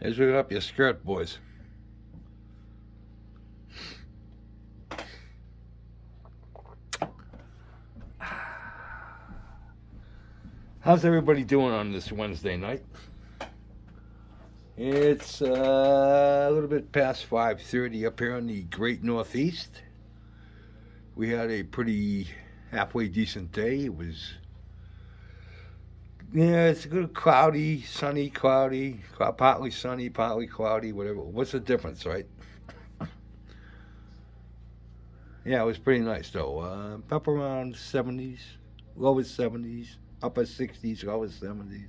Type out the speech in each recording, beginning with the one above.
Here's rigging up your skirt, boys. How's everybody doing on this Wednesday night? It's uh, a little bit past 5.30 up here in the great Northeast. We had a pretty halfway decent day. It was, yeah, it's a good cloudy, sunny, cloudy, partly sunny, partly cloudy, whatever. What's the difference, right? yeah, it was pretty nice though. Uh, up around 70s, lowest 70s, upper 60s, lowest 70s.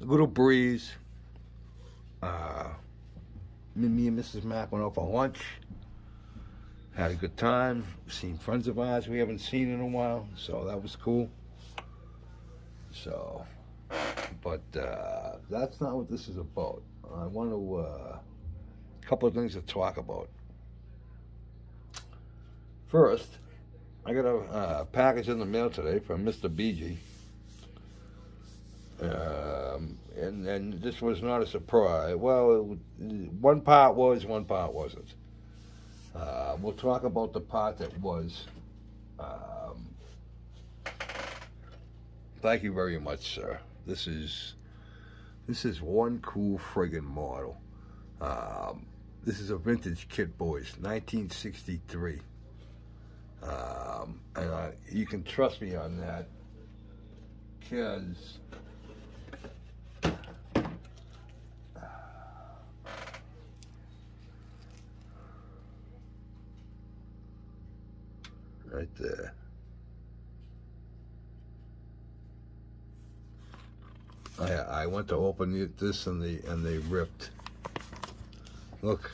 A little breeze. Uh, me and Mrs. Mac went out for lunch. Had a good time. Seen friends of ours we haven't seen in a while, so that was cool. So, but uh, that's not what this is about. I want to, uh, a couple of things to talk about. First, I got a uh, package in the mail today from Mr. BG. Um, and and this was not a surprise. Well, one part was, one part wasn't. Uh, we'll talk about the part that was. Um, thank you very much, sir. This is this is one cool friggin' model. Um, this is a vintage kit, boys, 1963. Um, and uh, you can trust me on that, because right there. I I went to open this and they and they ripped. Look,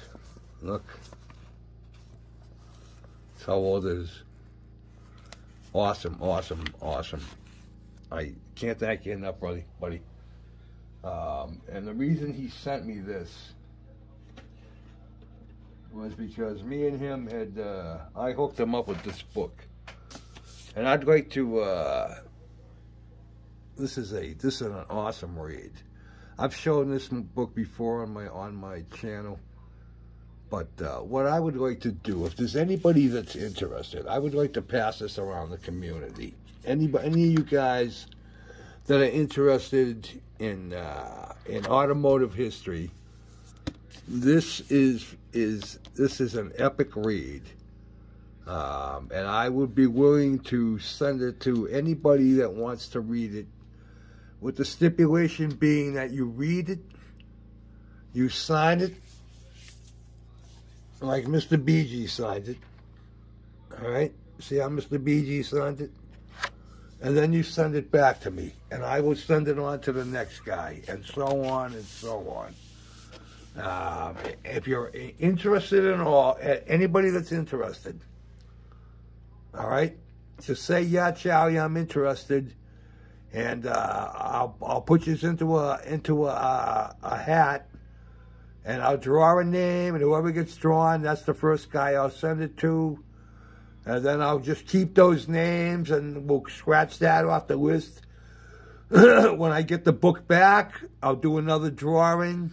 look. How old it is. Awesome, awesome, awesome. I can't thank you enough, buddy, buddy. Um, and the reason he sent me this was because me and him had, uh, I hooked him up with this book. And I'd like to, uh, this is a, this is an awesome read. I've shown this book before on my, on my channel. But uh, what I would like to do, if there's anybody that's interested, I would like to pass this around the community. Anybody, any of you guys that are interested in uh, in automotive history, this is is this is an epic read, um, and I would be willing to send it to anybody that wants to read it, with the stipulation being that you read it, you sign it, like Mr. BG signed it. All right, see how Mr. BG signed it, and then you send it back to me, and I will send it on to the next guy, and so on and so on. Uh, if you're interested in all, anybody that's interested, all right, just say, yeah, Charlie, I'm interested, and uh, I'll, I'll put you into a, into a, a hat, and I'll draw a name, and whoever gets drawn, that's the first guy I'll send it to, and then I'll just keep those names, and we'll scratch that off the list. when I get the book back, I'll do another drawing,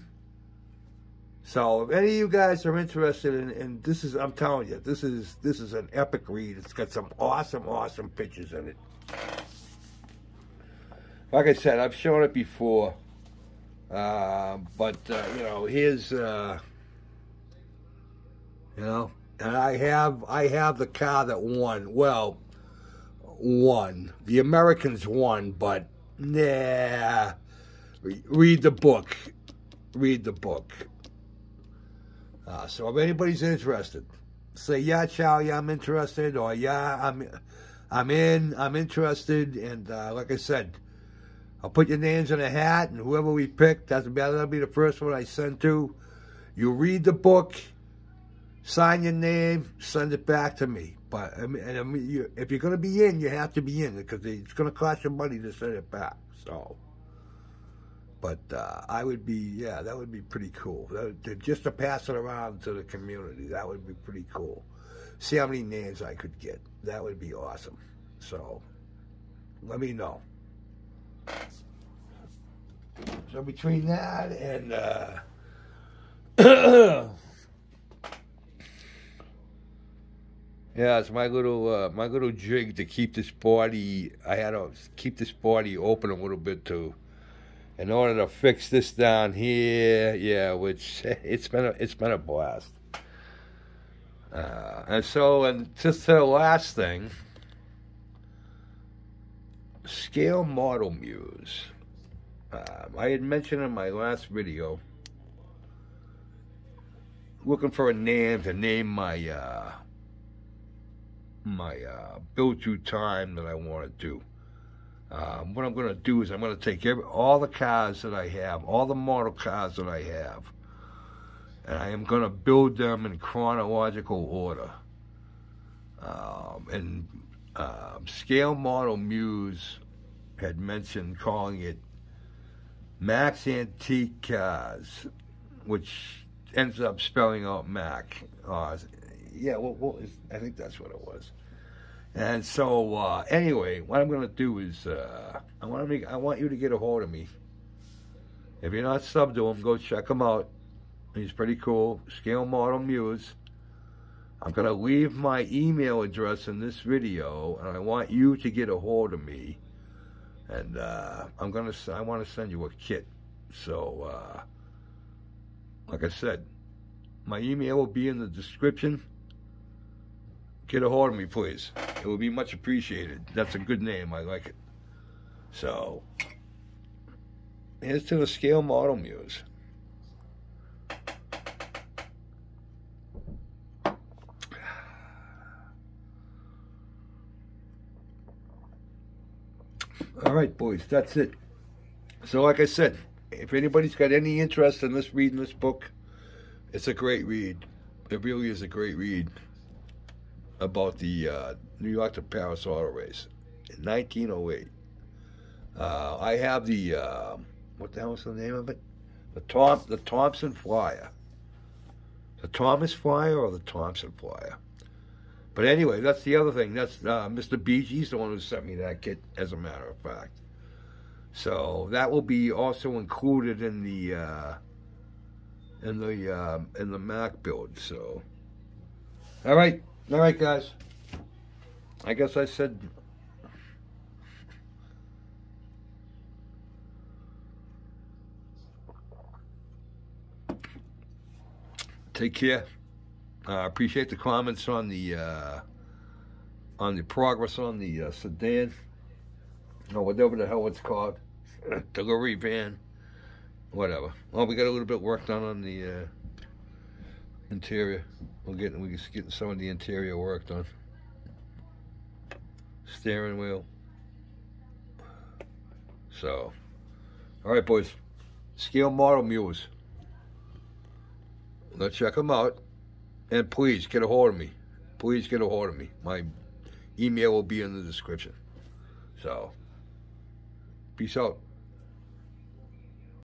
so if any of you guys are interested in, in, this is, I'm telling you, this is this is an epic read. It's got some awesome, awesome pictures in it. Like I said, I've shown it before, uh, but uh, you know, here's, uh, you know, and I have I have the car that won. Well, won. The Americans won, but nah. Read the book. Read the book. Uh, so if anybody's interested, say, yeah, Charlie, I'm interested, or yeah, I'm, I'm in, I'm interested, and uh, like I said, I'll put your names in a hat, and whoever we pick, that's that'll be the first one I send to. You read the book, sign your name, send it back to me. But I mean, I mean, you, if you're going to be in, you have to be in because it's going to cost you money to send it back. So. But uh, I would be, yeah, that would be pretty cool. Just to pass it around to the community, that would be pretty cool. See how many names I could get. That would be awesome. So, let me know. So between that and uh, yeah, it's my little uh, my little jig to keep this body. I had to keep this body open a little bit to, in order to fix this down here. Yeah, which it's been a, it's been a blast. Uh, and so, and just the last thing, scale model muse. Um, I had mentioned in my last video, looking for a name to name my uh, my uh, build to time that I want to do. Um, what I'm going to do is I'm going to take every, all the cars that I have, all the model cars that I have, and I am going to build them in chronological order. Um, and uh, Scale Model Muse had mentioned calling it Max Antique Cars, which ends up spelling out Mac. Uh, yeah, I think that's what it was. And so, uh, anyway, what I'm going to do is uh, I want to make I want you to get a hold of me. If you're not sub to him, go check him out. He's pretty cool. Scale Model Muse. I'm going to leave my email address in this video, and I want you to get a hold of me and uh, I'm gonna I want to send you a kit. So, uh, like I said, my email will be in the description. Get a hold of me, please. It will be much appreciated. That's a good name. I like it. So, here's to the scale model muse. All right, boys, that's it. So, like I said, if anybody's got any interest in this reading this book, it's a great read. It really is a great read about the uh, New York to Paris auto race in 1908. Uh, I have the uh, what the hell was the name of it? The Tom the Thompson Flyer. The Thomas Flyer or the Thompson Flyer? But anyway, that's the other thing. That's uh, Mr. He's the one who sent me that kit, as a matter of fact. So that will be also included in the uh, in the uh, in the Mac build. So, all right, all right, guys. I guess I said. Take care. I uh, appreciate the comments on the uh, on the progress on the uh, sedan, or whatever the hell it's called, delivery van, whatever. Well, we got a little bit work done on the uh, interior. We're getting we're getting some of the interior work done. Steering wheel. So, all right, boys. Scale model muse. Let's check them out. And please get a hold of me. Please get a hold of me. My email will be in the description. So, peace out.